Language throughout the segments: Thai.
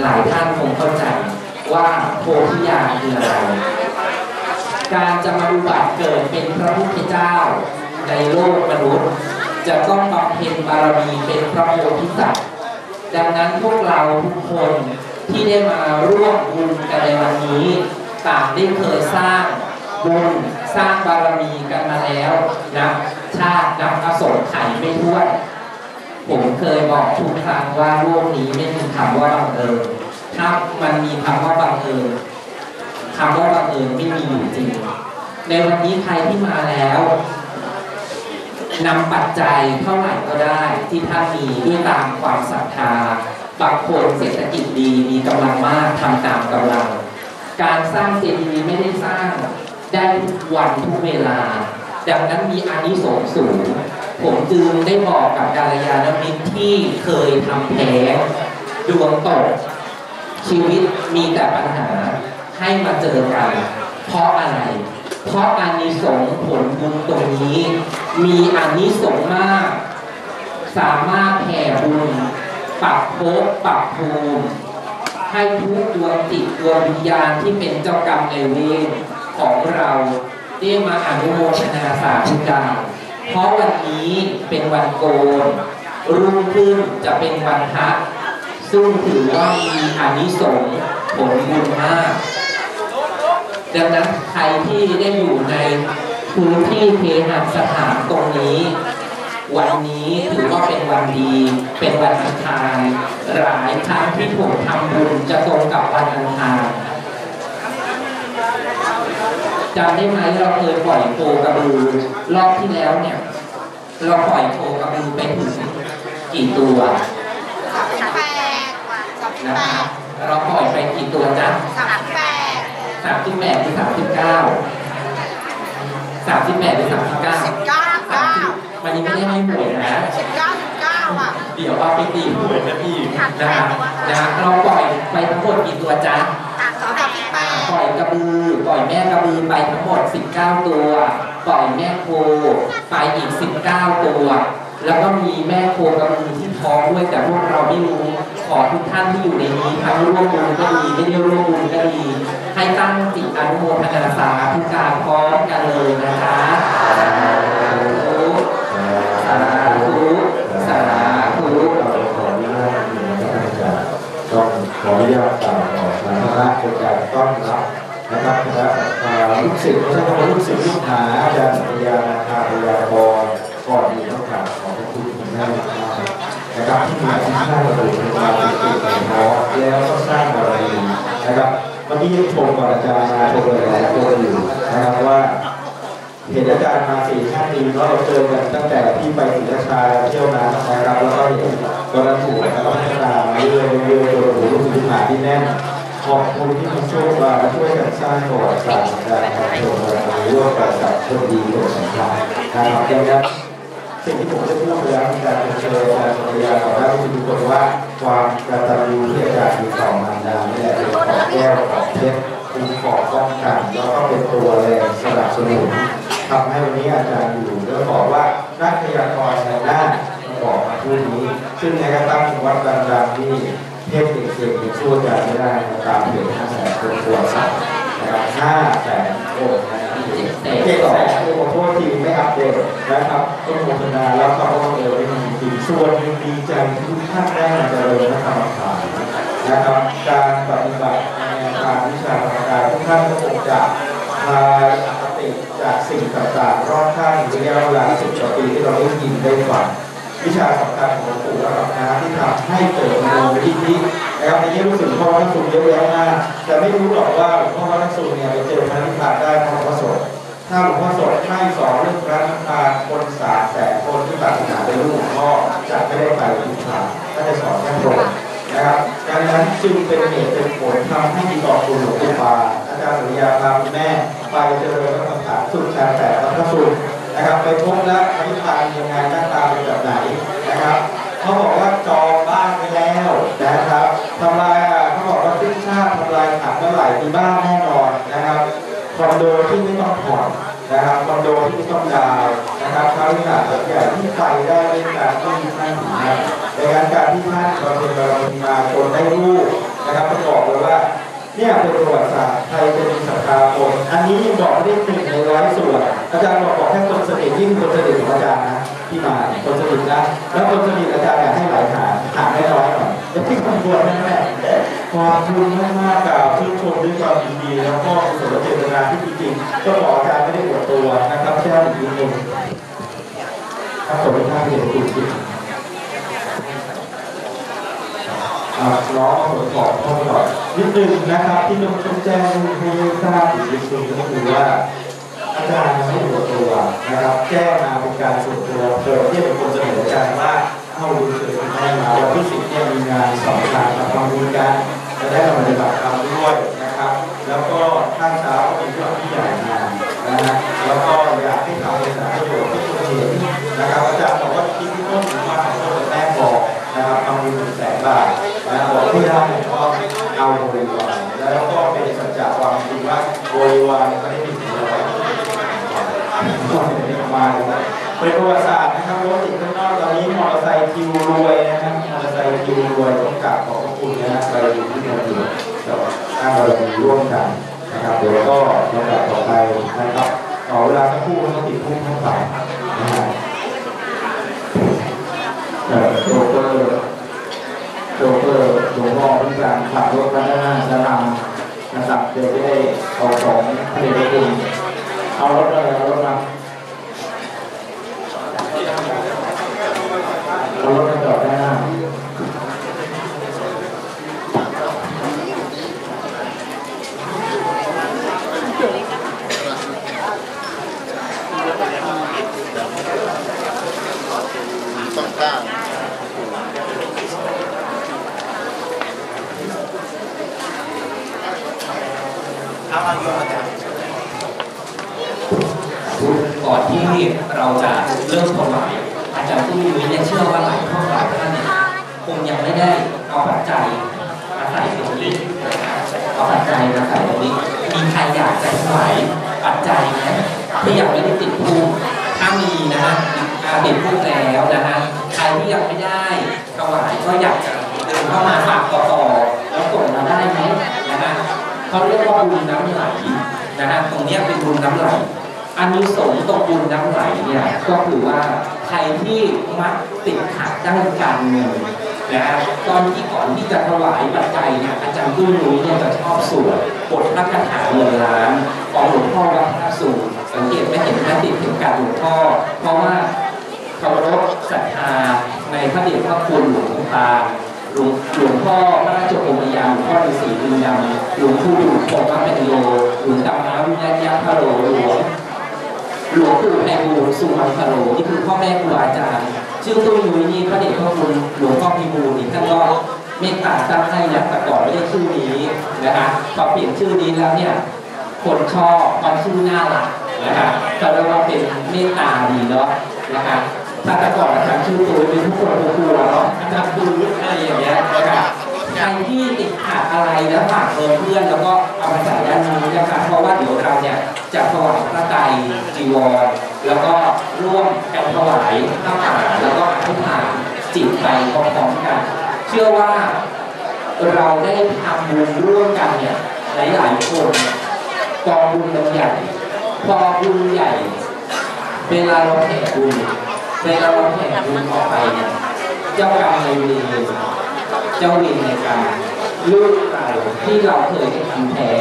หลายท่านคงเข้าใจว่าโพธิญาณคืออะไร การจะมาอุบัติเกิดเป็นพระพุทธเจ้าในโลกมนุษย์ จะต้องบำเพ็ญบารมีเป็นพระโพธิสัตว์ ดังนั้นพวกเราทุกคนที่ได้มาร่วมบุญกันในวันนี้ ต่างได้เคยสร้างบุญสร้างบารมีกันมาแล้วนะชาตินับอสงไขยไม่ถ้วน ผมเคยบอกทุกครั้งว่าโลกนี้ไม่มีคำว่าบังเอิญถ้ามันมีคำว่าบังเอิญคำว่าบังเอิญไม่มีอยู่จริง ในวันนี้ใครที่มาแล้วนำปัจจัยเท่าไหร่ก็ได้ที่ท่านมีด้วยตามความศรัทธาบางคนเศรษฐกิจดีมีกำลังมากทำตามกำลัง การสร้างเจดีย์ไม่ได้สร้างได้ทุกวันทุกเวลา ดังนั้นมีอานิสงส์สูง ผมจึงได้บอกกับกาลยานมิตรที่เคยทำแท้ดวงตก ชีวิตมีแต่ปัญหาให้มาเจอกัน เพราะอะไร เพราะอานิสงส์ผลบุญตรงนี้ มีอานิสงส์มาก สามารถแผ่บุญปรับภพปรับภูมิให้ทุกดวงจิตดวงวิญญาณที่เป็นเจ้ากรรมในายเวรของเราได้มาอนุโมทนาสาธุการ เพราะวันนี้เป็นวันโกนรุ่งขึ้นจะเป็นวันพระซึ่งถือว่ามีอานิสงส์ผลบุญมาก ดังนั้นใครที่ได้อยู่ในพื้นที่เทหสถานตรงนี้ วันนี้ถือว่าเป็นวันดี เป็นวันอังคารหลายครั้งที่ผมทำบุญจะตรงกับวันอังคาร จำได้ไหมเราเคยปล่อยโคกระบือรอบที่แล้วเนี่ย เราปล่อยโคกระบือไปถึงกี่ตัวสามแปดสามนะแปครับดเราปล่อยไปกี่ตัวจ๊ะสามแปดสามสิบแปดหรือสามสิบเก้าสามสิบแปดหรือสามสิบเก้าสิบเก้าสามเก้าสิบวันนี้ไม่ได้ให้หวยนะสิบเก้าสิบเก้าอะเดี๋ยวเอาไปตีหวยนะพี่นะครับนะเราปล่อยไปทั้งหมดกี่ตัวจ๊ะสามสิบแปล่อยกระบือ ปล่อยแม่กระบือไปทั้งหมด 19 ตัว ปล่อยแม่โคไปอีก 19 ตัว แล้วก็มีแม่โคกระบือที่ท้องด้วยแต่พวกเราไม่รู้ขอทุกท่านที่อยู่ในนี้ทั้งร่วมบุญก็ดีไม่ได้ร่วมบุญก็ดีให้ตั้งจิตอนุโมทนาสาธุการพร้อมกันเลยนะคะสาธุสาธุสาธุเราขออนุญาตนะครับอาจารย์ต้องขออนุญาตกล่าว ขอสารณะเป็นการต้อนรับนะครับคณะลูกศิษย์ไม่ใช่คำว่าลูกศิษย์ลูกหาอาจารย์สัญญานาคาพยากรก่อนอื่นต้องกราบขอบพระคุณคุณแม่มากนะครับที่มาที่ท่านเราดูในความเป็นจริงในท้อแล้วก็สร้างบารมีนะครับเมื่อกี้ยังชมกับอาจารย์มาชมหลายๆคนอยู่นะครับว่าเห็นอาจารย์มาสี่ห้าปีเนาะเราเจอกันตั้งแต่ที่ไปศรีราชาเที่ยวน้ำนะครับแล้วก็เห็นกระถูกแล้วก็พัฒนามาเรื่อยๆเรื่อยๆจนโอ้โหลูกศิษย์ลูกหาที่แน่น ขอบคุณที่มาช่วยมาช่วยกันสร้างประวัติศาสตร์การทำโชว์บารร่วมกันกับคดีคนสำคัญนะครับดังนั้นสิ่งที่ผมได้พูดไปแล้วการเชิญอาจารย์ปริยาต่อหน้าทุกคนว่าความกตัญญูที่อาจารย์มีต่อมารดาเนี่ยเป็นของแก้วของเพชรเป็นของป้องกันแล้วก็เป็นตัวแรงสนับสนุนทำให้วันนี้อาจารย์อยู่แล้วบอกว่านักพยากรณ์ในหน้าบอกมาพูดนี้ ซึ่งในกระตั้งวัดดังๆที่ เทพเด็กเก่งๆสู้อาจารย์ไม่ได้นะตามเพจห้าแสนคนตัวสัตว์นะครับห้าแสนคนนะครับเกต่อคือขอโทษทีไม่อัปเดตนะครับต้องโฆษณาแล้วก็ต้องเออไม่มีจริงส่วนดีใจทุกท่านได้มาเจริญพระธรรมฐานนะครับการปฏิบัติในทางวิชากายทุกท่านก็คงจะคลายอคติจากสิ่งต่างๆรอบข้างระยะเวลาสิบกว่าปีที่เราได้ยินได้ฟัง วิชาสำคัญของหลวงปู่ระดับน้ำที่ทำให้เกิดมโนวิธีนะครับในนี้รู้สึกพ่อพระสุนเยอะแยะมากแต่ไม่รู้หรอกว่าหลวงพ่อพระสุนเนี่ยไปเจอพระนิพพานได้เพราะหลวงพ่อสดถ้าหลวงพ่อสดไม่สอนเรื่องพระนิพพานคนสามแสนคนที่ปรารถนาเป็นลูกหลวงพ่อจะไม่ได้ไปนิพพานก็จะสอนแค่ตรงนะครับดังนั้นจึงเป็นเหตุเป็นผลทำให้มีต่อคุณหลวงปู่ปาอาจารย์สุริยาพาคุณแม่ไปเจริญพระคำถามสุดแสนแต่พระพระสุน นะครับไปพบแล้วพระนิพานยังไงหน้าตาเป็นแบบไหนนะครับเขาบอกว่าจองบ้านไปแล้วนะครับทำลายเขาบอกว่าสิ้นชาติทำลายขันเมื่อไหร่มีบ้านแน่นอนนะครับคอนโดที่ไม่ต้องผ่อนนะครับคอนโดที่ไม่ต้องดาวนะครับคราวนี้หลังใหญ่ที่ไปได้ในการที่มีท่านถึงนะในการการที่ท่านบำเพ็ญบามีมาจนได้รูปนะครับต้องบอกเลยว่า เนี่ยเป็นประวัติศาสตร์ไทยเป็นศรัทธาคนอันนี้ยังบอกไม่ได้หนึ่งในร้อยส่วนอาจารย์บอกบอกแค่คนสนิทยิ่งคนสนิทของอาจารย์นะที่มายคนสนิทนะแล้วคนสนิทอาจารย์อยากให้หลายหางหางน้อยหน่อยจะที่คำนวณแม่ๆขอบคุณมากๆกล่าวชื่นชมด้วยความยินดีแล้วก็กุศลเจตนาที่จริงก็บอกอาจารย์ไม่ได้อวดตัวนะครับแค่อีกนิดนึงครับขอบคุณมากที่เห็นคุณจริง อ่าน้องผมขอโทษก่อนนิดนึงนะครับ ที่ต้องต้องแจ้งให้ทราบอีกนิดนึงก็คือว่าอาจารย์ไม่ได้ตัวตัวนะครับแจ้งมาเป็นการส่วนตัวเกิดที่เป็นคนเสนออาจารย์ว่าเอาดูเกิดคุณแม่มาวันที่สิบเนี่ยมีงานสองทางมาทำบุญกันจะได้มาปฏิบัติธรรมด้วยนะครับ แล้วก็ข้างเช้าก็มีผู้หลักผู้ใหญ่มานนะฮะแล้วก็อยากให้ทำในสานประโยชน์ที่คุณเห็นนะครับอาจารย์บอกว่าที่ที่ต้นถึงมาของต้นแม่บอกนะครับทำบุญหนึ่งแสนบาท ไม่ได้ก็เอาบริวารแล้วก็เป็นสัจจะความจริงว่าบริวารไม่ได้มีสิ่งอะไรมาเลยเป็นประวัติศาสตร์นะครับรถติดข้างนอกตอนนี้มอเตอร์ไซค์คิวรวยนะครับมอเตอร์ไซค์คิวรวยต้องกราบขอบพระคุณนะฮะไปดูที่เราอยู่กับทางเราร่วมกันนะครับเดี๋ยวก็ลำดับต่อไปนะครับขอเวลาสักครู่ต้องติดพุ่งเข้าไปนะฮะเอ่อโชเฟอร์ โชเฟอร์หลวงพ่อพิการขับรถมาด้านหน้าจะนำนะครับเดี๋ยวจะได้เอาของเดชพระคุณเอารถอะไรเอารถมา บุญออกไปเจ้ากรรมในเวรเจ้าเวรในกรรมลูกเราที่เราเคยทำแท้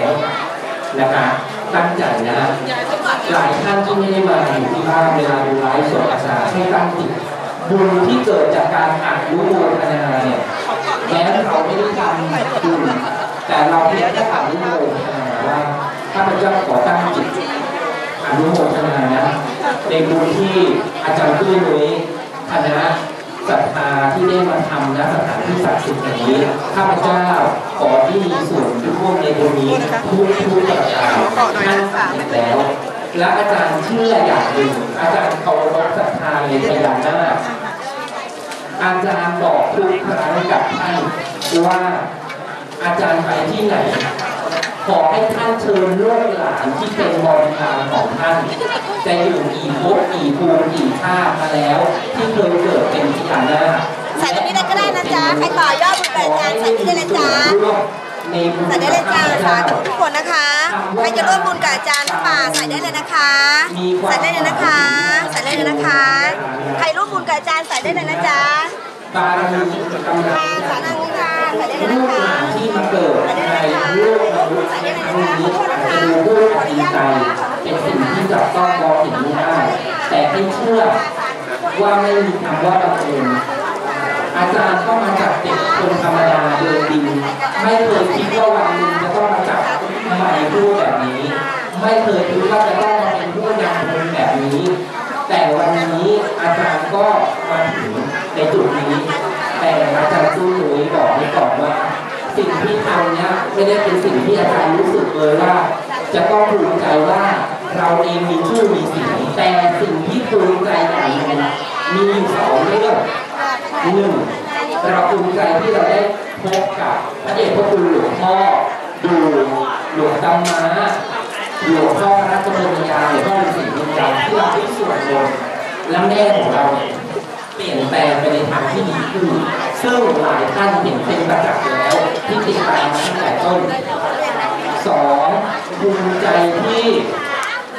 นะคะตั้งใจนะหลายท่านที่ไม่ได้มาอยู่ที่บ้านเวลาดูไลฟ์สดอาจาให้ตั้งจิตบุญที่เกิดจากการอ่านรู้โมทนาเนี่ยแม้เราไม่ได้ทำบุญแต่เราเพียงแค่อ่านรู้โมทนาว่าข้าพเจ้าขอตั้งจิตอนุโมทนานะในบุญที่อาจารย์ตุ้ยนุ้ย ณะศรัทธาที่ได้มาทำนะสถานที่ศักดิ์สิทธิ์อย่งนี้ ข้าพเจ้าขอที่มีส่วนร่วมในบุญนี้ทุกทุกประการท่านสำเร็จแล้ว และอาจารย์เชื่ออย่างหนึ่งอาจารย์เคารพศรัทธาในพญานาคอาจารย์บอกทุกครั้งกับท่านว่าอาจารย์ไปที่ไหน ขอให้ท่านเชิญลูกหลานที่เป็นบริวารของท่าน จะอยู่กี่ภพกี่ภูมิกี่ชาติมาแล้ว ที่เคยเกิดเป็นพญานาคใส่ตรงนี้เลยก็ได้นะจ๊ะใครต่อยอดบุญแปดงานใส่นี่ได้เลยจ๊ะร่วมในบุญใส่ได้เลยจ้าพระสาเจ้าธุทุกคนนะคะใครจะร่วมบุญกับอาจารย์พระป่าใส่ได้เลยนะคะใส่ได้เลยนะคะใส่ได้เลยนะคะ ใครร่วมบุญกับอาจารย์ใส่ได้เลยนะจ๊ะบารมีกำลัค่ะงสาธุค่ะ ใส่ได้เลยลูนะกหคะลานที่มาเกิดในโลกมนุษย์ครั้งนี้จะดูด้วยความดีใจเป็นสิ่งที่จับต้องมองเห็นไม่ได้แต่ให้เชื่อว่าไม่มีคำว่าบังเอิญอาจารย์ก็มาจากเด็กคนธรรมดาเดินดินไม่เคยคิดว่าวันหนึ่งจะต้องมาจับไมค์พูดแบบนี้ ไม่เคยคิดว่าจะต้องมาเป็นผู้นำคนแบบนี้ แต่วันนี้อาจารย์ก็มาถึงในจุดนี้ แต่อาจารย์ตู้หนุย ที่ทำเนี้ยไม่ได้เป็นสิ่งที่อาจารย์รู้สึกเลยว่า จะต้องภูมิใจว่าเราเองมีชื่อมีเสียงแต่สิ่งที่ภูมิใจอย่างหนึ่งมีอยู่สองเรื่องหนึ่งเราภูมิใจที่เราได้พบกับพระเดชพระคุณหลวงพ่อดูหลวงตำมาหลวงพ่อรัตนปัญญาหลวงพ่อฤาษีเมืองจันทร์ที่เราที่ส่วนรวมและแม่ของเราเปลี่ยนแปลงไปในทางที่ดีขึ้น ซึ่งหลายท่านเห็นเป็นประจักษ์แล้วที่ติดตามมาตั้งแต่ต้นสองภูมิใจที่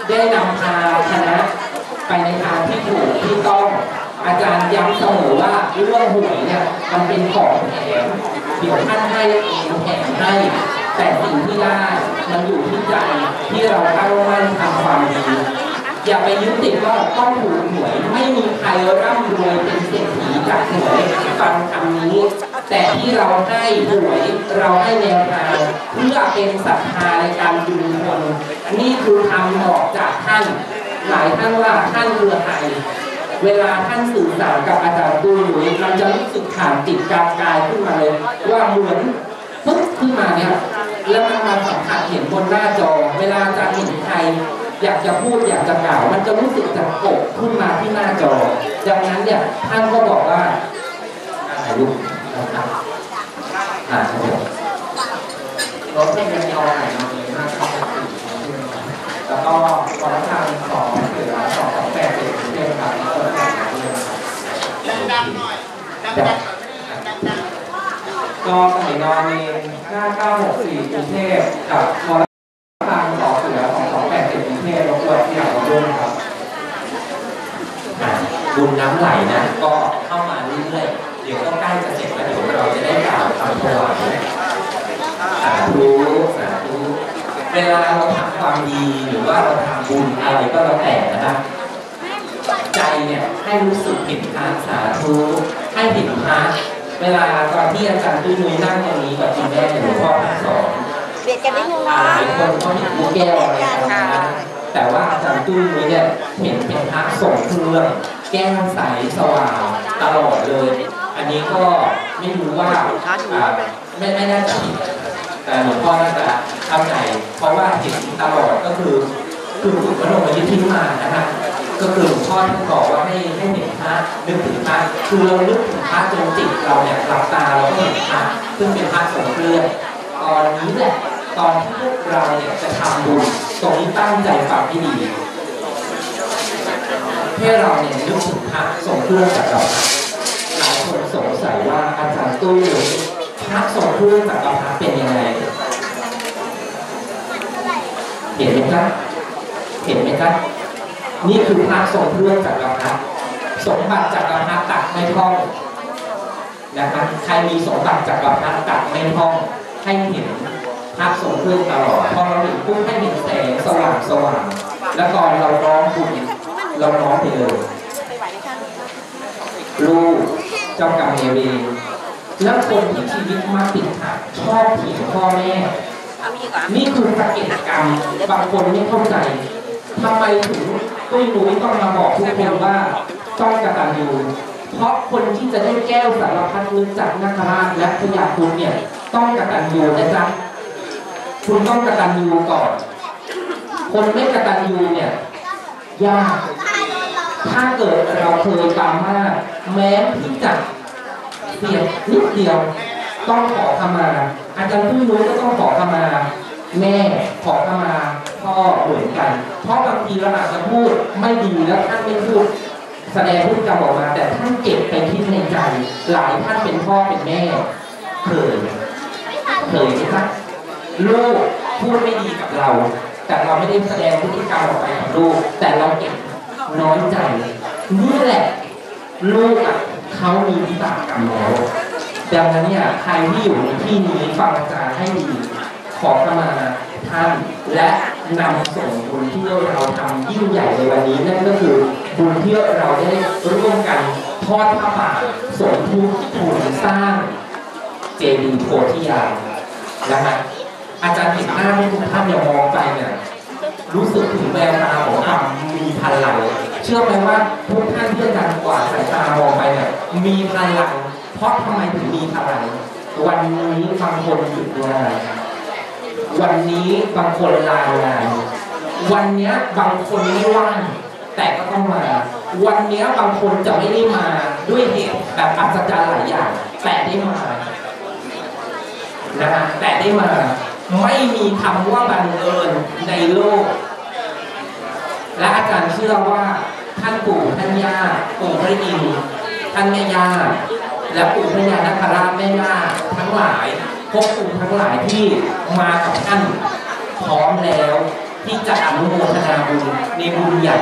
ได้นำพาคณะไปในทางที่ถูกที่ต้องอาจารย์ย้ำเสมอว่าเรื่องหวยเนี่ยมันเป็นของแถมเดี๋ยวท่านให้เองแถมให้ แต่สิ่งที่ได้มันอยู่ที่ใจที่เราตั้งมั่นทำความดี อย่าไปยึดติดว่าต้องถูกหวยไม่มีใครร่ำรวยเป็นเศรษฐีจากหวยฟังคำนี้ แต่ที่เราให้หวยเราให้แนวทางเพื่อเป็นศรัทธาในการดึงคนนี่คือคำบอกจากท่าน หลายท่านว่าท่านคือใครเวลาท่านสื่อสารกับอาจารย์ตุ้ยหนุยมันจะรู้สึกผ่านจิตกางกายขึ้นมาเลย ว่าเหมือนปึ๊บขึ้นมาเนี่ยแล้วมันมาสัมผัสเห็นบนหน้าจอ เวลาอาจารย์เห็นใคร อยากจะพูดอยากจะกล่าว มันจะรู้สึกจะกบขึ้นมาที่หน้าจอ ดังนั้นเนี่ยท่านก็บอกว่าถ่ายรูปนะครับอ่าครับรถเป็นยาวไหนมาเลยมากแล้วก็วันทางสองเสือสองสองแปดเจ็ดเจ็ดครับแล้วก็แปดเจ็ดครับดังๆหน่อยดังๆหน่อยดังๆก็สมัยนอนมี5964กรุงเทพกับมอทางสอเสือ 2280กรุงเทพรบกวนที่อยากมาร่วมครับบุญน้ำไหลนะก็เข้ามาเรื่อยๆ เดี๋ยวก็ใกล้จะเสร็จแล้วเดี๋ยวเราจะได้กล่าวคำถวายสาธุสาธุเวลาเราทำความดีหรือว่าเราทำบุญอะไรก็แล้วแต่นะครับใจเนี่ยให้รู้สึกเห็นพระสาธุให้เห็นพระเวลาตอนที่อาจารย์ตุ้ยนุ้ยนั่งตรงนี้กับคุณแม่เนี่ยหลวงพ่อสอน เบียดกันนิดนึงหเนาะลายคนก็เห็นแก้วอะไรประแต่ว่าอาจารย์ตุ้นุ้เนี่ยเห็นเป็นพระสงเครื่องแก้วใสสว่างตลอดเลย อันนี้ก็ไม่รู้ว่าไม่ไม่น่าจะผิดแต่หลวงพ่อน่าจะเข้าใจเพราะว่าเห็นตลอดก็คือคือฝึกมโนมยิทธิมานะฮะก็คือหลวงพ่อท่านบอกว่าให้ให้เห็นพระนึกถึงพระคือเรานึกถึงพระจนจิตเราเนี่ยหลับตาเราก็เห็นพระซึ่งเป็นพระสงฆ์เครื่องตอนนี้แหละ ตอนที่พวกเราเนี่ยจะทำบุญตรงนี้ตั้งใจฟังให้ดีให้เราเนี่ยนึกถึงพระสงฆ์เครื่องจากเราหลายคนสงสัยว่าอาจารย์ตู้พระสงฆ์เครื่องจากรพระเป็นยังไงเห็นไหมครับเห็นไหมครับนี่คือพระทรงเครื่องจักรพรรดิสมบัติจักรพรรดิตักไม่ท่องนะครับใครมีสมบัติจักรพรรดิตักไม่ท่องให้เห็น พระทรงเครื่งตลอด พอเราเห็นปุ๊บให้เห็นแสงสว่างสว่าง แล้วตอนเราร้องปุ๊บเราร้องไปเลยลูกเจ้ากรรมนายเวรแล้วคนที่ชีวิตมาติดขัดชอบเถีพ่อแม่เอามีอีกเหรอนี่คือสกิจกรรมบางคนไม่เข้าใจทำไมถึงตุ้ยนุ้ยต้องมาบอกทุกคนว่าต้องกตัญญูเพราะคนที่จะได้แก้วสารพัดนึกจากนาคราชและพญาคุณเนี่ย ต้องกตัญญูนะจ๊ะ คุณต้องกตัญญูก่อน คนไม่กตัญญูเนี่ยยาก ถ้าเกิดเราเคยตามมาก แม้ที่จะเสียนิดเดียว ต้องขอขมา อาจารย์ตุ้ยนุ้ก็ต้องขอขมา แม่ขอขมาพ่อเหมือนกัน เพราะบางทีเราอาจจะพูดไม่ดีแล้วท่านไม่พูดแสดงพฤติกรรมออกมาแต่ท่านเก็บไปคิดในใจ หลายท่านเป็นพ่อเป็นแม่เคยเคยไหมครับ ลูกพูดไม่ดีกับเรา แต่เราไม่ได้แสดงพฤติกรรมออกไปกับลูก แต่เราเก็บน้อยใจนี่แหละลูกอะเขามีวิบากกรรมแล้วดังนั้นเนี่ยใครที่อยู่ในที่นี้ฟังอาจารย์ให้ดี ขอขมาท่านและนำส่งบุญที่เราทำยิ่งใหญ่ในวันนี้นั่นก็คือบุญที่เราได้ร่วมกันทอดผ้าป่าสมทุกทุนสร้างเจดีย์โพธิญาณนะฮะ อาจารย์เห็นหน้าที่ทุกท่านอย่ามองไปเนี่ยรู้สึกถึงแววตาของความมีพลังเชื่อไหมว่าทุกท่านที่อาจารย์กวาดสายตามองไปเนี่ยมีพลังเพราะทำไมถึงมีพลังวันนี้บางคนหยุดงานวันนี้บางคนลางานวันนี้บางคนไม่ว่างแต่ก็ต้องมา วันนี้บางคนจะไม่ได้มาด้วยเหตุแบบอัศจรรย์หลายอย่าง แต่ได้มานะฮะแต่ได้มา ไม่มีคำว่าบังเอิญในโลก และอาจารย์เชื่อว่าท่านปู่ท่านย่าปู่พระอินทร์ท่านแม่ย่าและปู่พระยานคราชแม่ย่าทั้งหลายพวกปู่ทั้งหลายที่มากับท่านพร้อมแล้วที่จะอนุโมทนาบุญในบุญใหญ่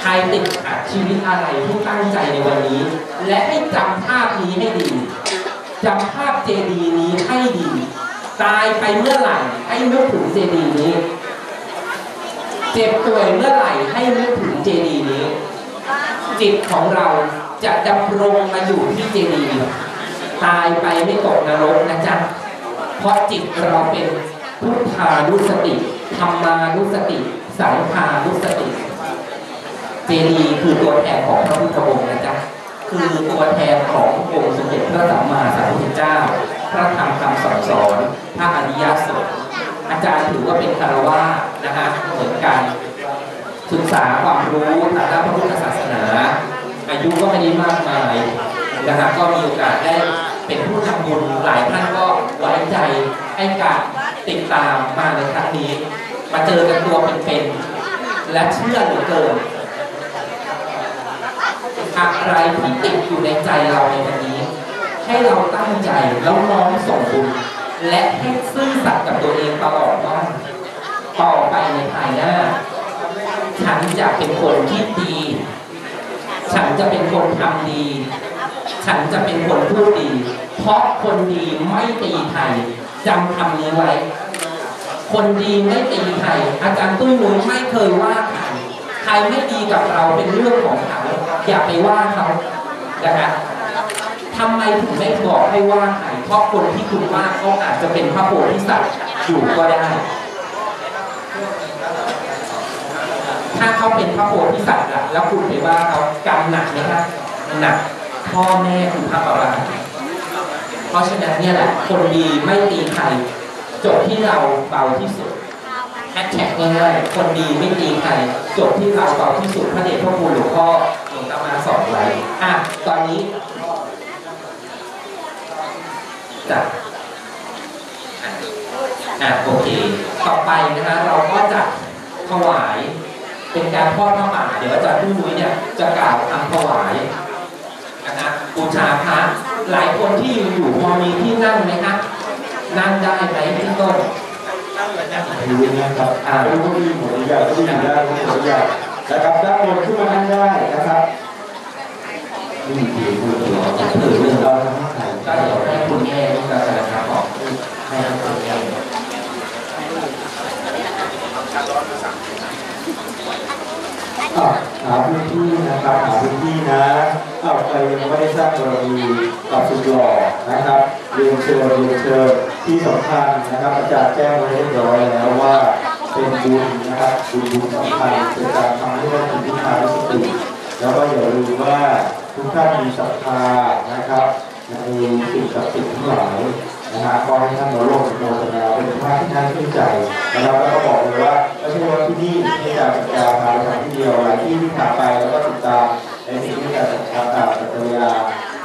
ใครติดขัดชีวิตอะไรที่ตั้งใจในวันนี้ และให้จำภาพนี้ให้ดีจำภาพเจดีย์นี้ให้ดี ตายไปเมื่อไหร่ให้นึกถึงเจดีย์นี้ เจ็บป่วยเมื่อไหร่ให้นึกถึงเจดีย์นี้ จิตของเราจะดำรงมาอยู่ที่เจดีย์ตายไปไม่ตกนรกนะจ๊ะเพราะจิตเราเป็นพุทธานุสติธรรมานุสติ สังฆานุสติ เจดีย์คือตัวแทนของพระพุทธองค์นะจ๊ะคือตัวแทนขององค์สมเด็จพระสัมมาสัมพุทธเจ้า พระธรรมคำสอนสอนพระอริยสงฆ์อาจารย์ถือว่าเป็นคารวะนะฮะเหมือนกันศึกษาความรู้ทางด้านพระพุทธศาสนา อายุก็ไม่ได้มากมายนะฮะก็มีโอกาสได้เป็นผู้ทำบุญหลายท่านก็ไว้ใจให้การติดตามมาในครั้งนี้ มาเจอกันตัวเป็นๆและเชื่อเหลือเกินอะไรที่ติดอยู่ในใจเราในวันนี้ ให้เราตั้งใจแล้วน้อมส่งบุญและให้ซื่อสัตย์กับตัวเองตลอดว่าต่อไปในภายหน้า ฉันจะเป็นคนที่ดี ฉันจะเป็นคนทำดี ฉันจะเป็นคนพูดดี เพราะคนดีไม่ตีไทยจำคำนี้ไว้ คนดีไม่ตีใครอาจารย์ตุ้ยนุ้ยไม่เคยว่าใครใครไม่ดีกับเราเป็นเรื่องของเขา อย่าไปว่าเขานะคะ ทำไมถึงไม่บอกให้ว่าใครเพราะคนที่คุณว่าเขาอาจจะเป็นพระโพธิสัตว์อยู่ก็ได้ ถ้าเขาเป็นพระโพธิสัตว์ล่ะแล้วคุณไปว่าเขากรรมหนักไหมครับหนักพ่อแม่คุณพระประราเพราะฉะนั้นเนี่ยแหละคนดีไม่ตีใครจบที่เราเบาที่สุดแฮชแท็กง่ายๆคนดีไม่ตีใครจบที่เราเบาที่สุดพระเดชพระคุณหลวงพ่อหลวงตามาสอนไว้อะตอนนี้ จ้ะอะอะโอเค ต่อไปนะฮะเราก็จะถวาย เป็นการทอดพระป่าเดี๋ยวอาจารย์ผู้นุ้ยเนี่ยจะกล่าวคำถวายนะฮะบูชาพระหลายคนที่ยืนอยู่พอมีที่นั่งไหมครับนั่งได้ไหมพี่ต้นอยู่นะครับอ่าเป็นผู้ที่หมดอนุญาตผู้ที่อยู่ได้ผู้ที่ขออนุญาตนะครับด้านบนขึ้นมานั่งได้นะครับนี่คือผู้ตลอดถือเรื่องเราทำให้ถ่าย ก็เดี๋ยวให้คุณแม่ลูกกระสาครับอกให้คุณแม่อะหาพื้นที่นะครับหาพื้นที่นะเอาใครยังไม่ได้สร้างบารมีกับสุดหล่อนะครับเรียนเชิญเรียนเชิญที่สำคัญนะครับอาจารย์แจ้งไว้เรียบร้อยแล้วว่าเป็นบุญนะครับบุญบุญสำคัญเป็นการทำให้เราถึงที่ทางสติแล้วก็อย่าลืมว่าทุกท่านมีศรัทธานะครับ ในสิ่งศักดิ์สิทธิ์ทั้งหลายนะฮะก็ให้ท่านมาร่วมโมทนาเป็นภาพที่น่าชื่นใจนะครับแล้วก็บอกเลยว่าไม่ใช่ว่าที่นี่ที่อาจารย์สัญญาพาไปทำที่เดียวหลายที่ที่ผ่านไปแล้วก็ติดตามในสิ่งที่อาจารย์สัญญาตามสัญญา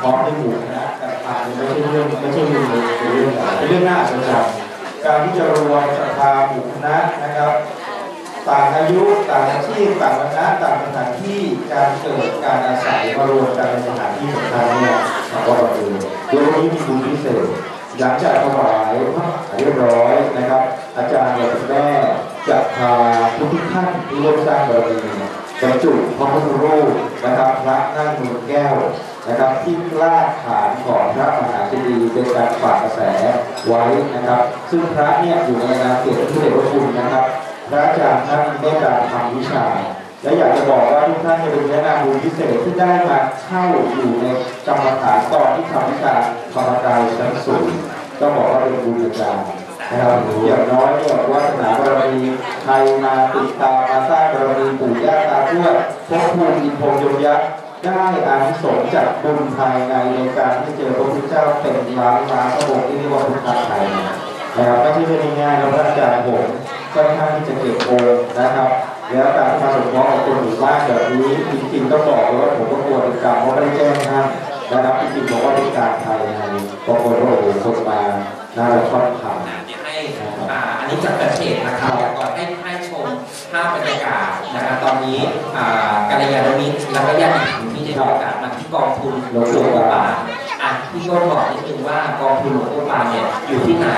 พร้อมด้วยหมู่คณะแต่ผ่านไม่ใช่เรื่องไม่ใช่เรื่องเลยเป็นเรื่องเป็นเรื่องน่าอัศจการที่จะรวมศรัทธาหมู่คณะนะครับ ต่างอายุต่างอาชีพต่างวรรณะต่างสถานที่การเกิดการอาศัยมารวมกันในสถานที่สำคัญเนี่ยเราก็มาดูโดยวันนี้มีบุญพิเศษหลังจากถวายพระเรียบร้อยนะครับ อาจารย์และคุณแม่จะพาทุกท่านที่ร่วมสร้างบารมีบรรจุพระพุทธรูปนะครับ พระนั่งนูนแก้วนะครับ ที่ลาดฐานของพระมหาเจดีย์เป็นการฝากกระแสไว้นะครับ ซึ่งพระเนี่ยอยู่ในอาณาเขตที่เดชพระคุณนะครับ พระอาจารย์ท่านได้การทำวิชา และอยากจะบอกว่าทุกท่านจะเป็นแนะนำบุญพิเศษที่ได้มาเข้าอยู่ในกรรมฐานตอนที่ทำวิชาธรรมกายชั้นสูงต้องบอกว่าเป็นบุญอาจารย์นะครับอย่างน้อยเนี่ยวาสนาบารมีใครมาติดตามมาสร้างบารมีปู่ย่าตาทวดพบภูมิอินพรหมยมยักษ์ได้อานิสงส์จากบุญภายในในการที่เจอพระพุทธเจ้าเป็นล้านล้านพระองค์ที่เรียกว่าพุทธไทยนะครับไม่ใช่เรื่องง่ายนะพระอาจารย์ผม ค่อนข้างที่จะเก็บโกงนะครับ แล้วการที่มาสมมติกับคนหมู่บ้านแบบนี้จริงๆต้องบอกเลยว่าผมก็กลัวเป็นกรรมเพราะไม่ได้แจ้งท่านนะครับจริงๆบอกว่าเป็นการภายในบางคนก็โอ้โหคนมาน่าจะชอบทำเดี๋ยวให้อ่าอันนี้จากประเทศนะครับเดี๋ยวก่อนให้ให้ชมภาพบรรยากาศนะครับตอนนี้อ่ากัลยาณมิตรแล้วก็ญาติธรรมที่ได้มีโอกาสมาที่กองทุนหลวงปู่ปาน อะพี่ก็บอกนิดนึงว่ากองทุนหลวงปู่ปานเนี่ยอยู่ที่ไหน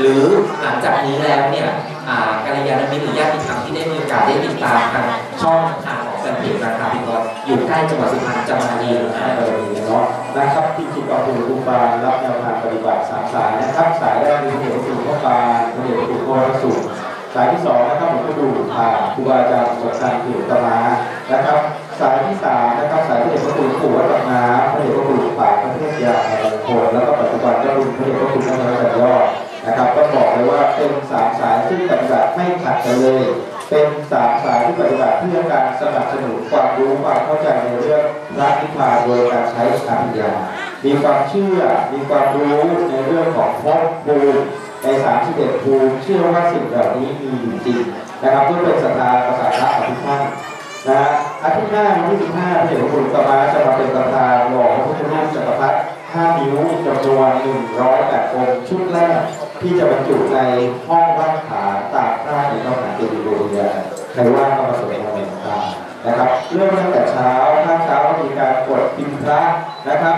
หรือหลังจากนี้แล้วเนี่ยอ่ากัลยาณมิตรหรือญาติธรรมที่ได้มีโอกาสได้ติดตามทางช่องทางของแฟนเพจนะครับพี่ก็อยู่ใกล้จังหวัดสุพรรณจะมาดีนะเออเนาะนะครับที่จิตเอาคุณครูบาลรับแนวทางปฏิบัติสามสายนะครับสายแรกคือพระเดชพระคุณพ่อปานพระเดชพระคุณพ่อพระสุขสายที่สองนะครับผมก็ดูทางครูบาอาจารย์สดสันติอุตมานะครับ สายที่สามนะครับสายพระเดชพระคุณปู่วัดปากน้ำพระเดชพระคุณป่าพระเทพยาในมงคลแล้วก็ปัจจุบันก็รุ่นพระเดชพระคุณพระนรัตยอดนะครับก็บอกเลยว่าเป็นสามสายซึ่ปฏิบัติไม่ขัดกันเลย เป็นสามสายที่ปฏิบัติเพื่อการสนับสนุนความรู้ความเข้าใจในเรื่องพระนิพพานโดยการใช้ปัญญามีความเชื่อ มีความรู้ในเรื่องของภพภูมิใน31ภูมิเชื่อว่าสิ่งเหล่านี้มีอยู่จริงนะครับเพื่อเป็นศรัทธาประสาทของทุกท่านนะฮะ อาทิตย์หน้าวันที่15พระเดชพระคุณตมาจะมาเป็นประธานหล่อพระพุทธรูปจักรพรรดิ5นิ้วจำนวน108องค์ชุดแรกที่จะบรรจุในห้องว่างขาตากผ้าในพระมหาเจดีย์โบราณใครว่างก็มาสวดมนต์ตามนะครับเริ่มตั้งแต่เช้าท่าเช้ามีการกดพิมพ์พระนะครับ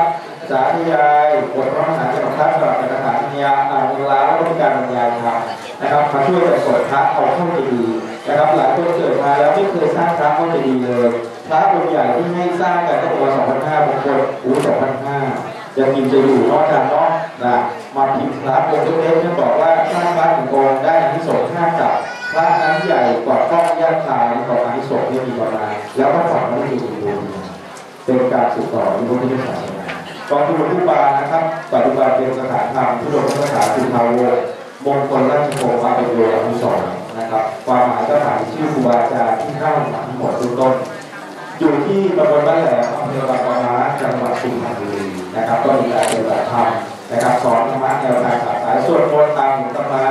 สาธยายบทพระมหาจักรพรรดิสำหรับเป็นฐานนิยามอ่านเวลาแล้วก็มีการบรรยายธรรมนะครับมาช่วยกันกดพระเอาเข้าเจดีย์ นะครับหลายคนเกิดมาแล้วไม่เคยสร้างพระเข้าเจดีเลยพระองค์ใหญ่ที่ให้สร้างกันก็ตัว2,500บางคนอู้2,500จะพิมพ์จะอยู่นอกจากนอกนะมาพิมพ์พระองค์เล็กๆเนี่ยบอกว่าสร้างพระหนึ่งองค์ได้อานิสงส์ห้ากับพระนั้นใหญ่กว่าก้อนย่าคายของอานิสงส์ที่มีประมาณแล้วก็ฝังไม่ได้อยู่เป็นการสืบต่อในพุทธศาสนากองทุนหลวงปู่บานนะครับปัจจุบันเป็นสถานธรรมที่หลวงพ่อสถานสุนทรวงมงคลราชโภคมาเป็นโยอนุสรณ์ นะครับความหมายก็หมายชื่อครูบาอาจารย์ที่เข้ามาทั้งหมดทุกต้น อยู่ที่ตำบลบ้านแหลมอำเภอบางปะมาจังหวัดสุพรรณบุรีนะครับ ก็มีการปฏิบัติธรรมนะครับสอนธรรมะแนวทางสายสายสวดมนต์ตามหลวงตำรา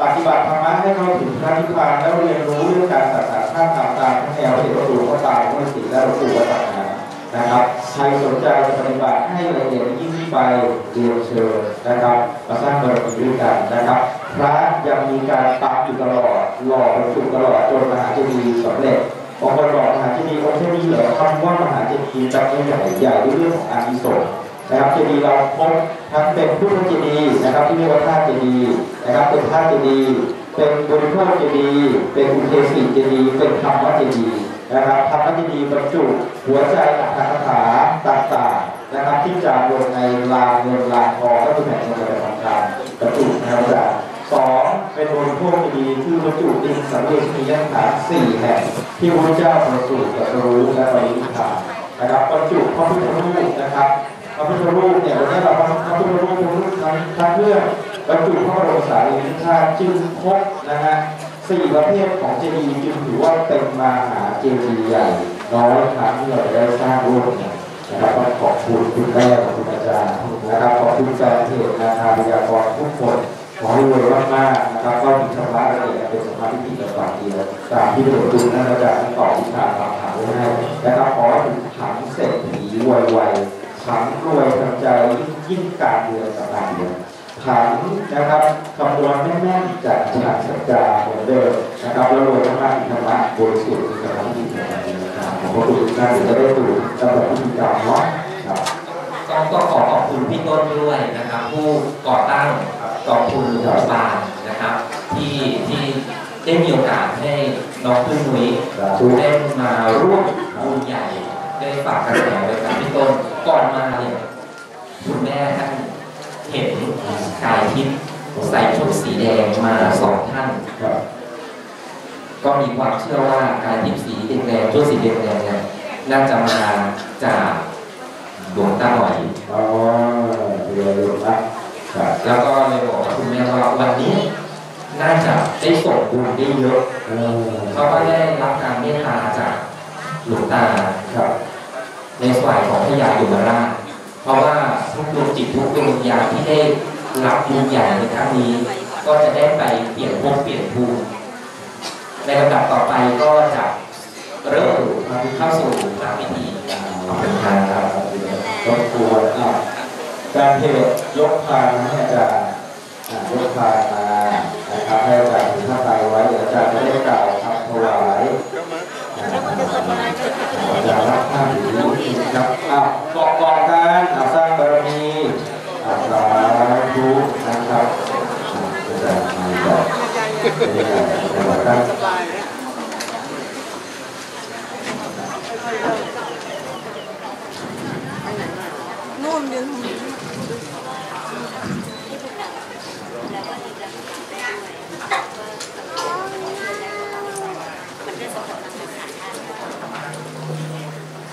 ปฏิบัติธรรมะให้เข้าถึงพระนิพพานแล้วเรียนรู้เรื่องการศาสนาท่านตามตามแนวพระเดชพระคุณพระตายพระศรีและหลวงปู่วัดปาก นะครับใครสนใจจะปฏิบัติให้ละเอียดยิ่งไปเรียนเชิญนะครับมาสร้างบารมีด้วยกันนะครับพระยังมีการปรับอยู่ตลอดหล่อบรรจุตลอดจนมหาเจดีย์สำเร็จบางคนบอกมหาเจดีย์องค์เจดีย์เหรอคำว่ามหาเจดีย์จำเป็นใหญ่ใหญ่ด้วยเรื่องของอานิสงส์นะครับเจดีย์เราพบทั้งเป็นพุทธเจดีย์นะครับที่เรียกว่าธาตุเจดีย์นะครับเป็นธาตุเจดีย์เป็นบริโภคเจดีย์เป็นอุเทศิเจดีย์เป็นธรรมเจดีย์ นะครับธรรมเจดีย์บรรจุหัวใจอัตถกถาต่างๆนะครับที่จะลงในลานเงินลานทองก็คือแผ่นเงินจะเป็นทองคำบรรจุนะครับอาจารย์สองเป็นบริโภคดีคือบรรจุดินสังเวชนียสถานสี่แห่งที่พระเจ้าประสูติตรัสรู้และปรินิพพานนะครับบรรจุพระพุทธรูปนะครับพระพุทธรูปเนี่ยวันนี้เราพระพุทธรูปพระพุษทั้งทั้งเรื่องบรรจุพระบรมสารีริกธาตุจึงครบนะฮะ สี่ประเภทของเจดีย์จึงถือว่าเป็นมหาเจดีย์ใหญ่น้อยครั้งที่เราได้สร้างร่วมกันนะครับก็ขอบคุณคุณแม่ขอบคุณอาจารย์นะครับขอบคุณแฟนเพจนาคาพยากรทุกคนขอให้รวยมากๆนะครับก็มีชำรมะละเอียดเป็นสมาธิที่กระฝังเดียวตามที่พระองค์คุณนั่นอาจารย์ตอบวิชาตามถามไว้ให้นะครับขอให้ถึงขังเศรษฐีไวๆขังรวยทางใจยิ่งการเดือนสัปดาห์เดียว ขังนะครับคำนวณแน่นๆจากฉากสัจจาเหมือนเดิมนะครับแล้วรวยมากๆอีกธรรมะบริสุทธิ์มีสมาธิที่กระฝังเดียวนะครับขอบพระคุณทุกท่านเดี๋ยวจะได้ดูลำดับพิธีกรรมเนาะครับต้องต้องขอขอบคุณคุณพี่ต้นด้วยนะครับ ผู้ก่อตั้งกองทุนหลวงบาลนะครับ ที่ที่ได้มีโอกาสให้น้องพึ่งนุ้ยได้มาร่วมบุญใหญ่ได้ฝากกระแสไว้กับพี่ต้นก่อนมาเนี่ยคุณแม่ท่าน เห็นกายทิพย์ใส่ชุดสีแดงมาสองท่านครับก็มีความเชื่อว่าการทิพย์สีแดงๆชุดสีแดงๆเนี่ยน่าจะมาจากหลวงตาหน่อยอ๋อเรียนรู้ละครับแล้วก็เลยบอกกับคุณแม่ว่าวันนี้น่าจะได้ส่งบุญได้เยอะเออเขาก็ได้รับการเมตตาจากหลวงตาครับในฝ่ายของพญายมราชเพ ราะว่าทุกดวงจิตทุกดวงวิญญาณที่ได้รับบุญใหญ่ในครั้งนี้ ก็จะได้ไปเปลี่ยนภพเปลี่ยนภูมิในลำดับต่อไปก็จะเริ่มเข้าสู่พระพิธีขอบคุณครับรบกวนอะการเทศยกพานให้อาจารย์ยกพานมานะครับให้อาจารย์ถือผ้าไตรไว้อาจารย์จะได้กล่าวคำถวาย อ่ารย์รับผ้าถือนะครับอะบอกบอกกันอะสร้างบารมีอะสาธุนะครับอะอาจารย์มาบอกนี่แหละจังหวัดตั้งนู่นยืนนะโมตัสสะภะคะว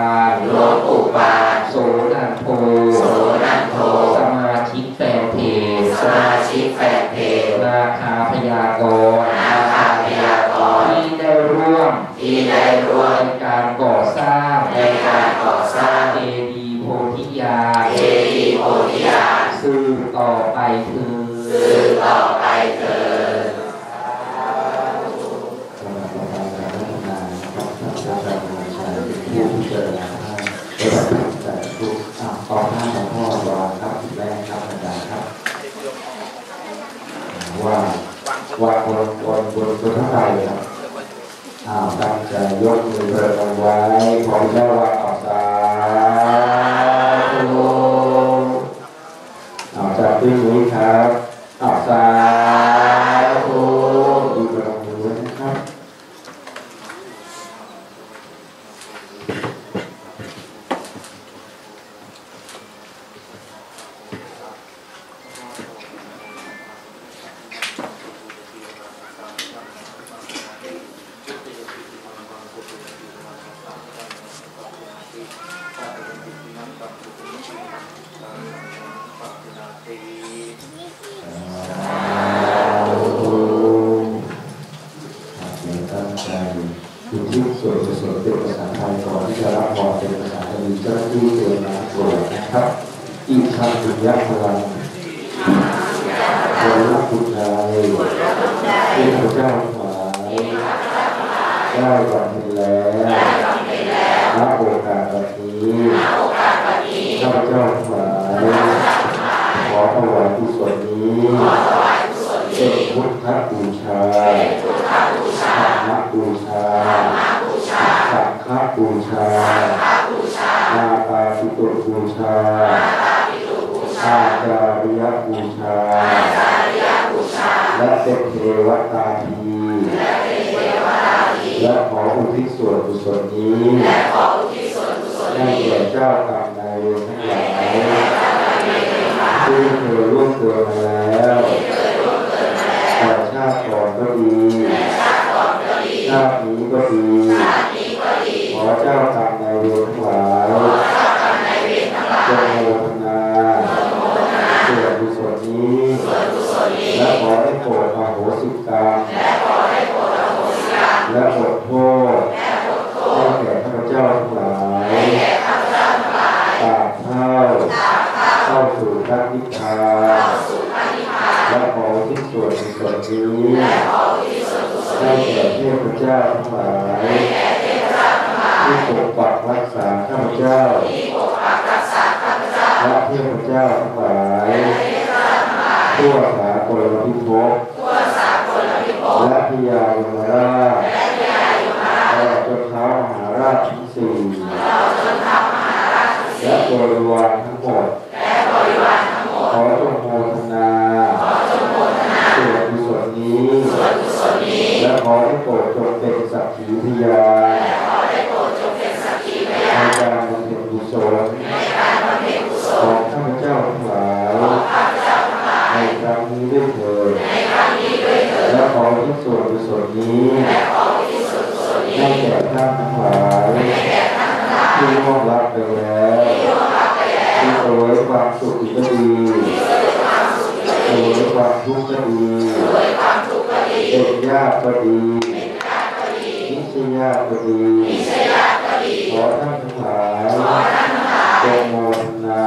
านหลวงปู่ we read online. c'era อิศยาก็ดีขอท่านทั้งหลายจงโมโทนา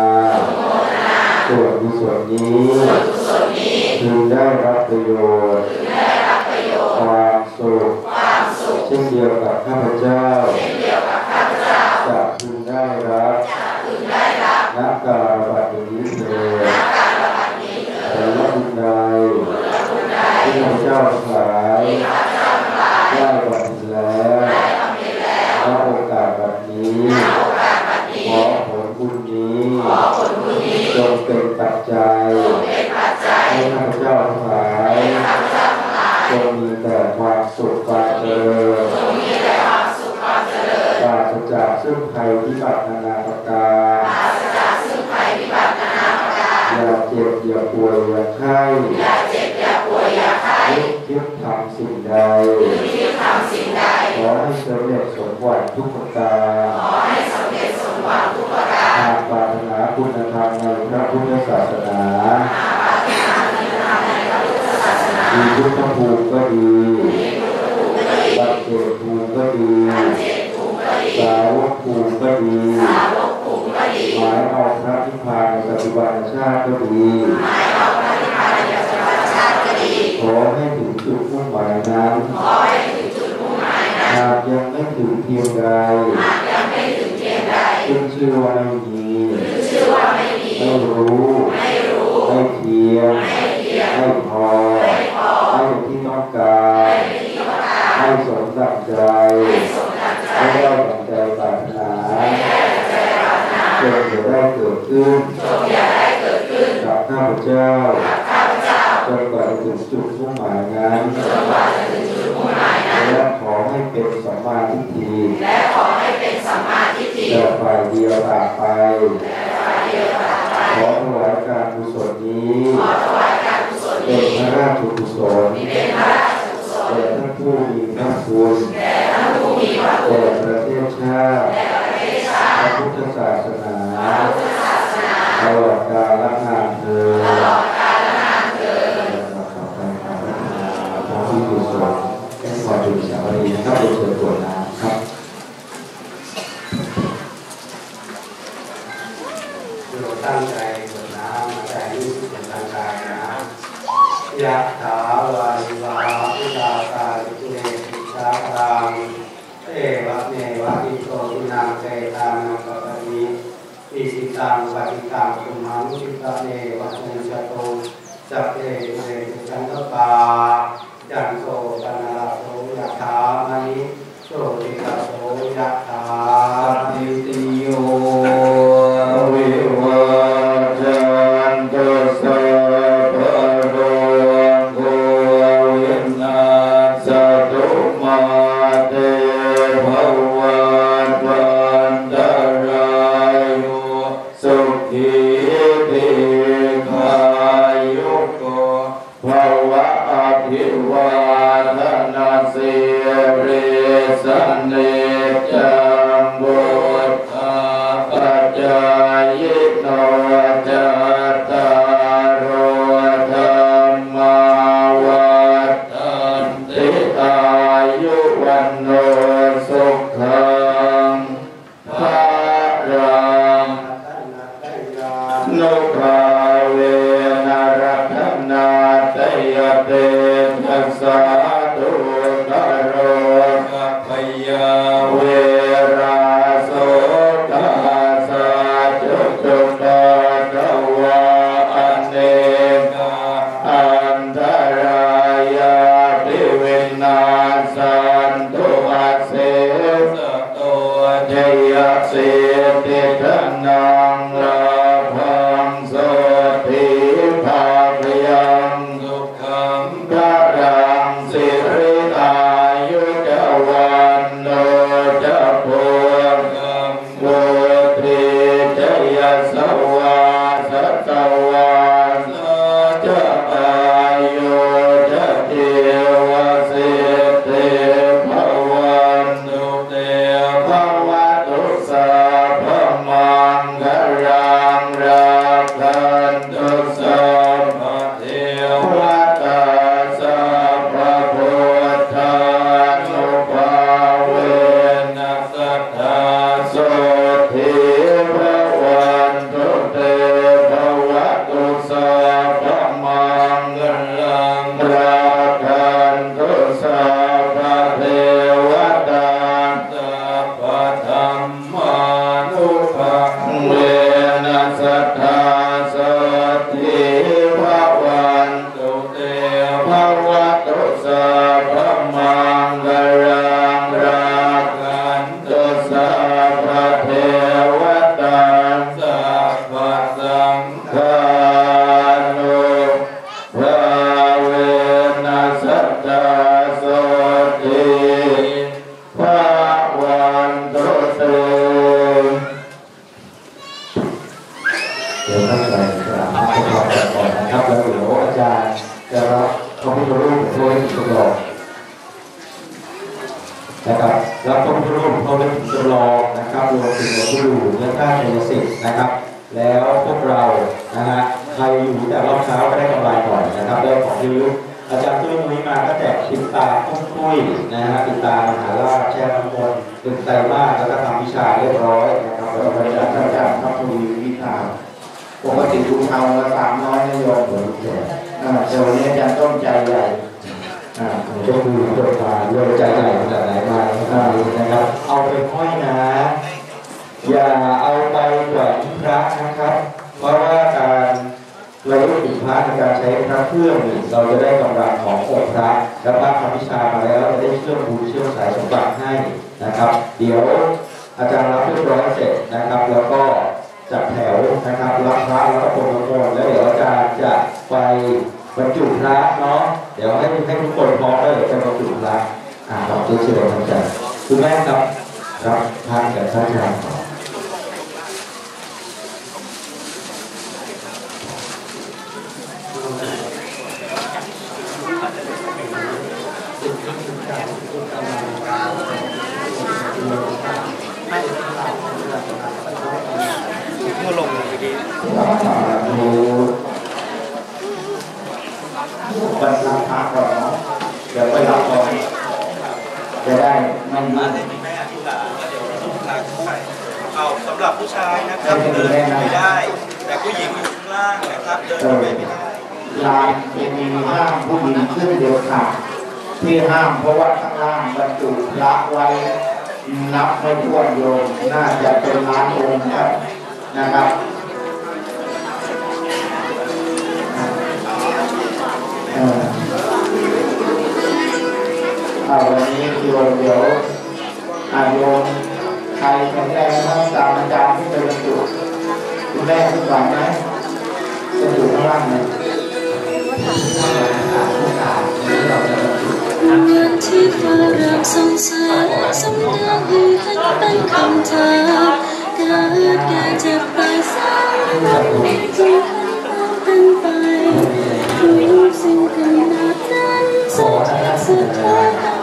ส่วนกุศลนี้พึงได้รับประโยชน์ถึงได้รับประโยชน์ความสุขความสุขเช่นเดียวกับข้าพเจ้า บุญนี้จงเป็นปัจจัย อิสิตังปฏิตังตุมังชิตาเนวัจนจโตสัพเพเวจันทปาจันโต มื่อลงเมื่อกี้ดูบรรทัดพักก่อนเนาะเดี๋ยวไปรับก่อนจะได้ไม่มีมาให้มีแม่อธิษฐาแล้วเดี๋ยวเราต้องพาขึ้นไปเอาสำหรับผู้ชายนะครับเดินไปได้ แต่ผู้หญิงอยู่ข้างล่างนะครับเดินไปไม่ได้ลานจะมีห้ามผู้หญิงขึ้นเดียวขาดที่ห้ามเพราะว่าข้างล่างบรรจุพระไว้นับไม่ถ้วนโยมน่าจะเป็นล้านองค์ครับนะครับ อาวันนี้โยมเดี๋ยวอาโยมใครแข็งแรงต้องตามอาจารย์ที่ไปบรรจุคุณแม่ขึ้นไหวไหมจะอยู่ข้างล่างไหมวันที่ฟ้ารับส่องแสงสำเนียงให้เห็นเป็นคำถามเกิดแก่เจ็บตายสร้างวันนี้ที่เห็นความเป็นไปรู้สิ่งขนาดนั้นสุดท้ายสุดท้าย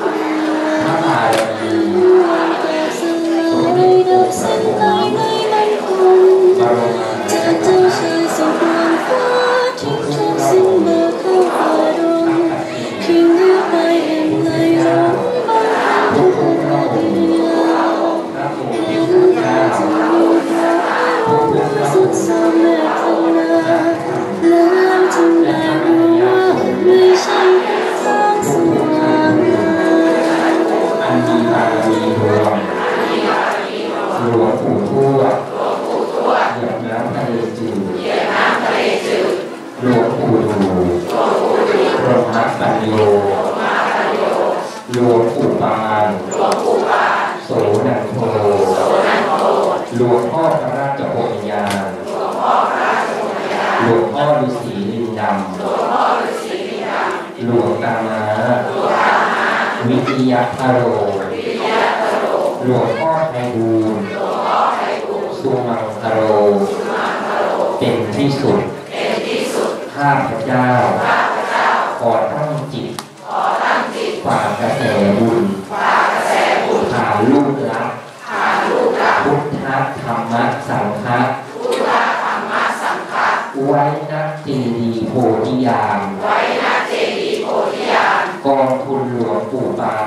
ทยาพาโรหลวงพ่อไพบูลสุมังคโร เป็นที่สุด ข้าพเจ้า ขอตั้งจิตฝากกระแสบุญผ่านลูกรักพุทธธรรมสังฆะไว้นักเจดีย์โพธิยามกองทุนหลวงปู่ปาน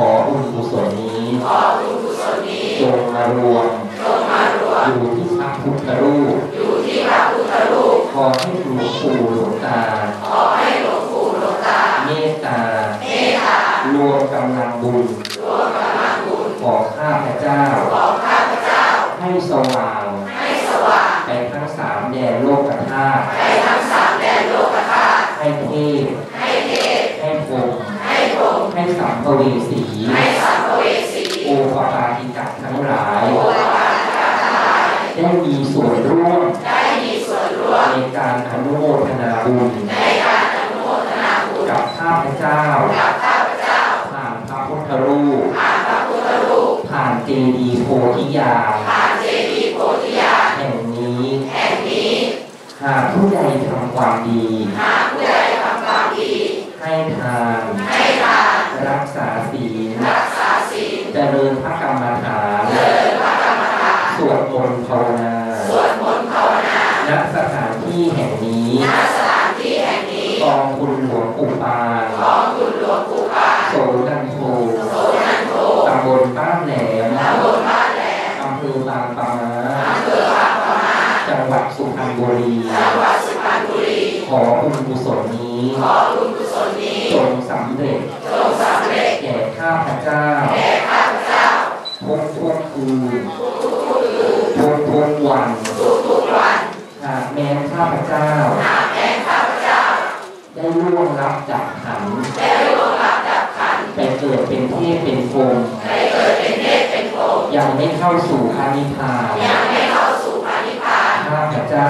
ขอบุญกุศลนี้จงมารวมอยู่ที่พระพุทธรูปขอให้หลวงปู่หลวงตาเมตตารวมกำลังบุญของข้าพเจ้าให้สว่างไปทั้งสามแดนโลกธาตุให้เทพให้พรหมให้สัมภเวสีโอปปาติกัดทั้งหลาย ได้มีส่วนร่วมในการอนุโมทนาบุญกับข้าพเจ้า ผ่านพระพุทธรูปผ่านเจดี ยาผ่านเจดีย์โพธิญาณแห่งนี้ แห่งนี้ หากผู้ใดทำความดีหาก ขอบุญกุศลนี้ขอบุญกุศลนี้จงสำเร็จจงสำเร็จแก่ข้าพเจ้าแก่ข้าพเจ้าทุกทุกคืนทุกทุกวันทุกทุกวันหากแม้ข้าพเจ้าหากแม้ข้าพเจ้า ได้ร่วงรับจากขันได้ร่วงรับจากขันไปเกิดเป็นเทพเป็นพรหมไปเกิดเป็นเทพเป็นพรหมยังไม่เข้าสู่พานิพพานยังไม่เข้าสู่พานิพพานข้าพเจ้า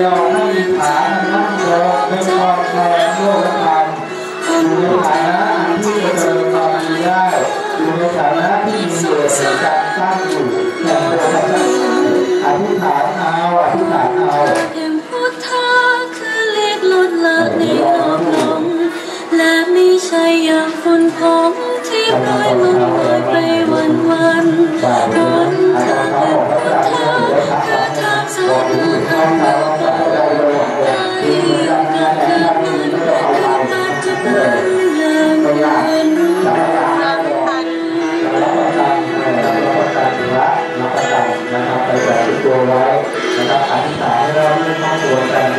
Yeah.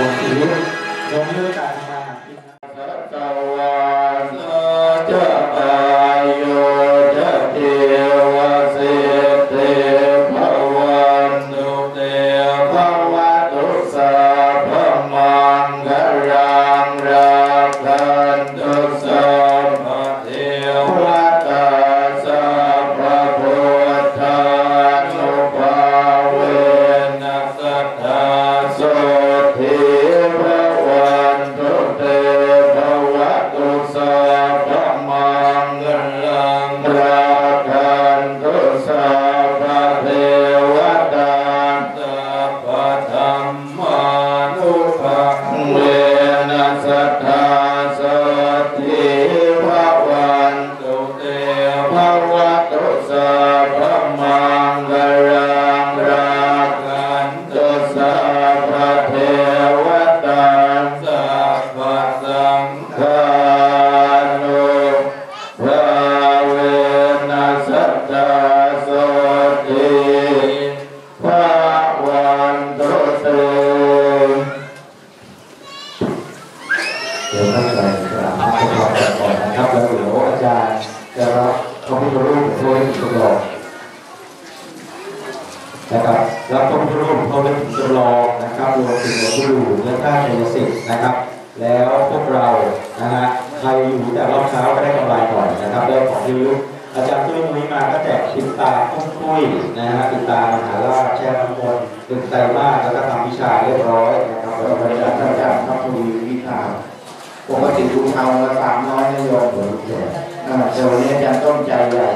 boa figura. ธรูปโทรให้ถึงจำลองนะครับรวมถึงหลวงปู่ดูและท่านชัยสิทธ์นะครับ แล้วพวกเรานะฮะใครอยู่แต่รอบเช้าก็ได้กำไรหน่อยนะครับได้ของที่ระลึกอาจารย์ตุ้ยนุ้ยมาก็แจกปิดตาตุ้มตุ้ยนะฮะปิดตามหาราชแช่น้ำมนต์ตึกไตรมาสแล้วก็ทำวิชาเรียบร้อยนะครับแล้วก็อาจารย์อาจารย์พระพุทธวิชาปกติคุณเอาละสามน้อยนะโยมอ่าแต่วันนี้อาจารย์ต้องใจใหญ่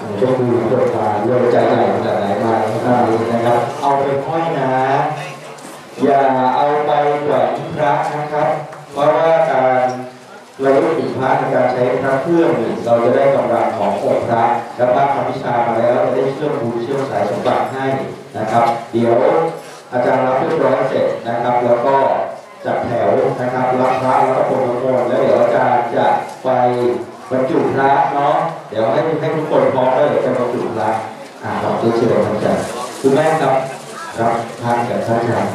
ผมจะดูเปิดตาเรื่องใจใหญ่มาจากไหนมานะครับ เอาไปห้อยนะ อย่าเอาไปแขวนพระนะครับ เพราะว่าการเราลึกถึงพระในการใช้พระเครื่องเราจะได้กำลังขององค์พระและพระทำวิชามาแล้วจะได้เชื่อมบุญเชื่อมสายสมบัติให้นะครับ เดี๋ยวอาจารย์รับเรียบร้อยเสร็จนะครับ แล้วก็จัดแถวนะครับรับพระแล้วก็โปรโมทแล้วเดี๋ยวอาจารย์จะไป บรรจุพระเนาะเดี๋ยวให้ให้ทุกคนพร้อมแล้วเดี๋ยวจะบรรจุพระอ่าเราเชิญครับอาจคุณแม่ครับรับทานกับท่านอาจาร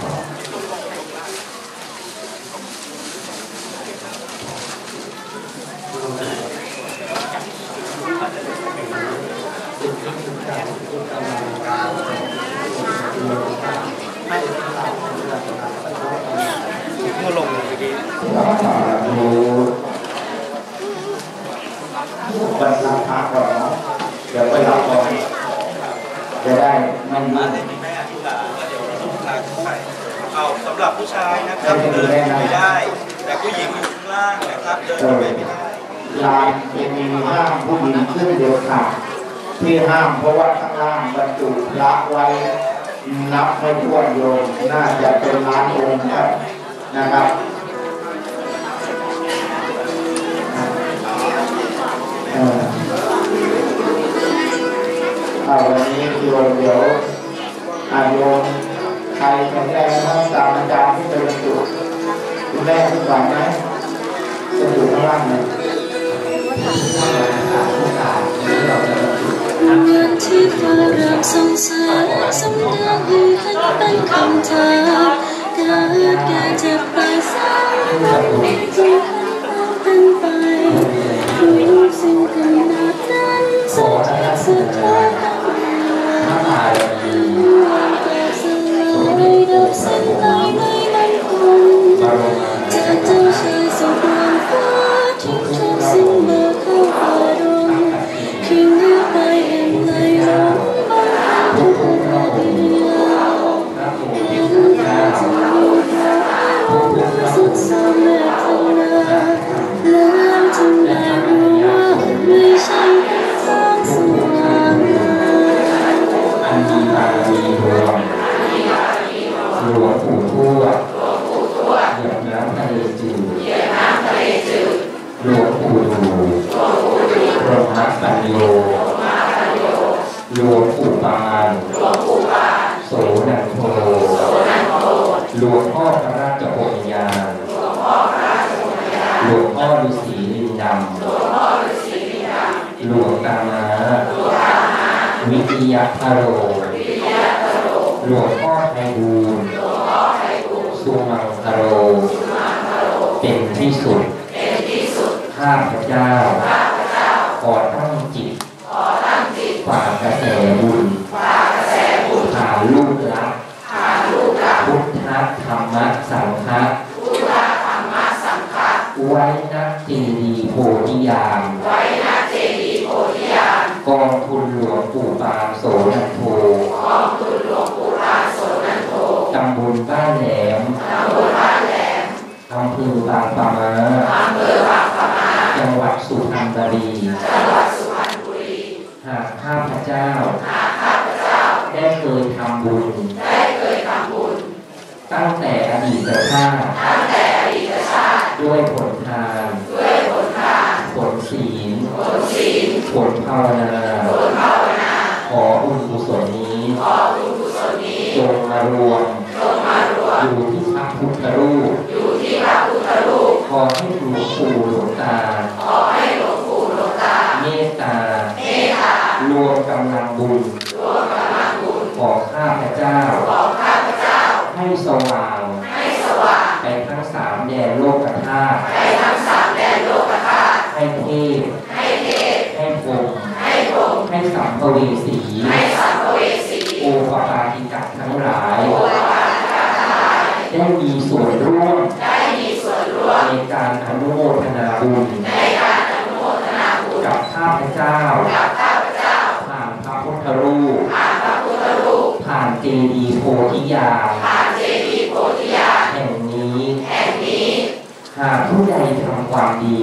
ย์ บรรลับพระก่อนเนาะเดี๋ยวไปรับก่อนจะได้ไม่มาเอาสำหรับผู้ชายนะครับเดินไม่ได้ แต่ผู้หญิงอยู่ข้างล่างนะครับเดินไปไม่ได้ลายจะมีห้ามผู้หญิงขึ้นเดียวขาดที่ห้ามเพราะว่าข้างล่างบรรจุพระไว้นับไม่ถ้วนโยมน่าจะเป็นล้านองค์ครับนะครับ อาวันนี้โยมเดี๋ยวอาโยมใครแข็งแรงบ้างตามอาจารย์ที่เป็นบรรจุคุณแม่คุณไหวไหมจะอยู่ข้างล่างไหมวันที่ฟ้าเริ่มส่องแสงสำแดงให้เห็นเป็นคำถามเกิดแก่เจ็บตายสร้างวั อยู่ที่พระพุทธรูปอยู่ที่พระพุทธรูปขอให้หลวงปู่หลวงตาขอให้หลวงปู่หลวงตาเมตตาเมตตารวมกำลังบุญ ดีย์โพธิญาณเจดีย์โพธิญาณแห่งนี้ แห่งนี้ หากผู้ใดทำความดี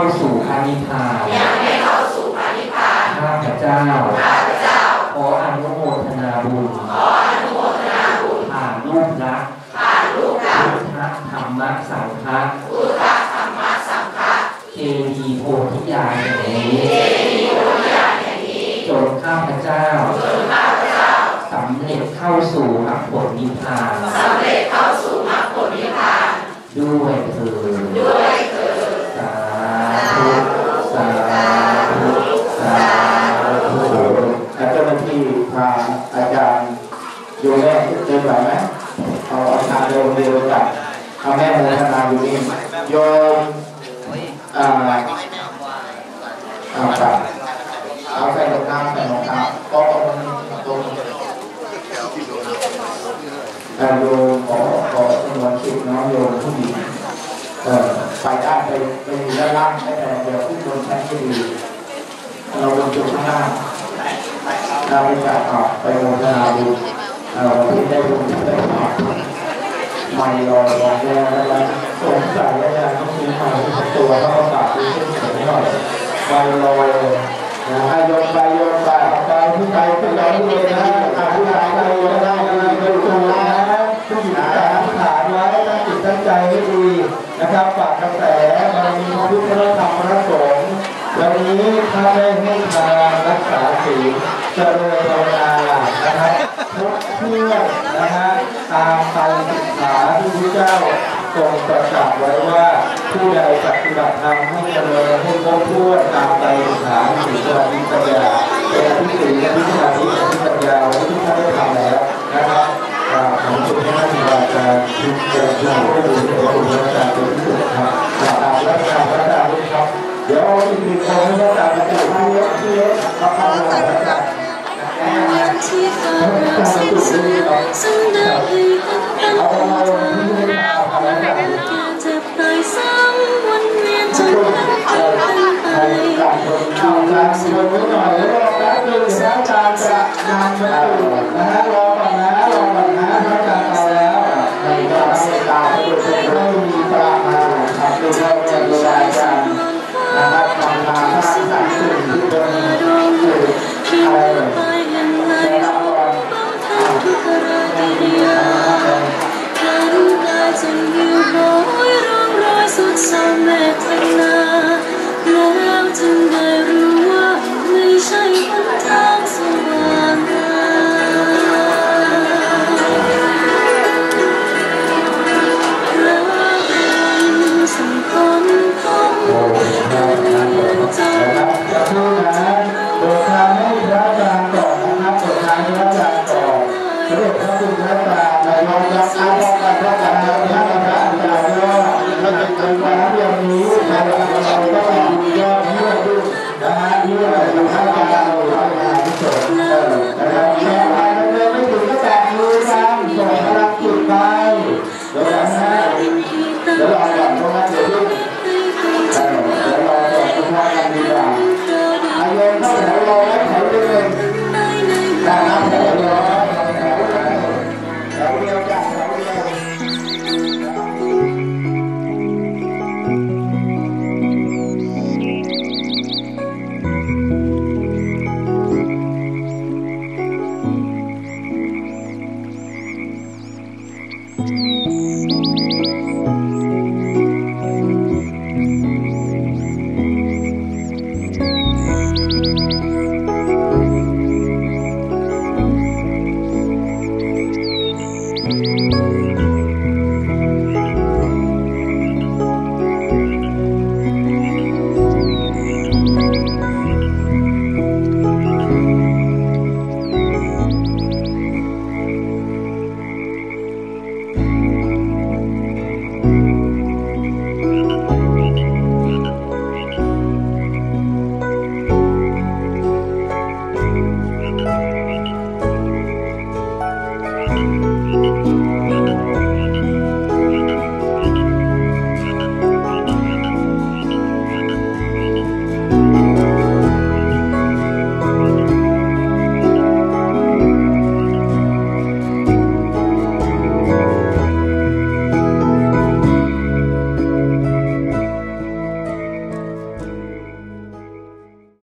เข้าสู่พระนิพพาน อยางให้เข้าสู่พระนิพพาน ข้าพเจ้า ข้าพเจ้า ขออนุโมทนาบุญ ขออนุโมทนาบุญ ผ่านรูปลักผ่านรูปลักพุทธธรรมะสังฆะพุทธธรรมะสังฆะเจดีโพธิญาณแห่งนี้เจดีโพธิญาณแห่งนี้ จนข้าพเจ้าจนข้าพเจ้าสำเร็จเข้าสู่พระคผลนิพพานสำเร็จ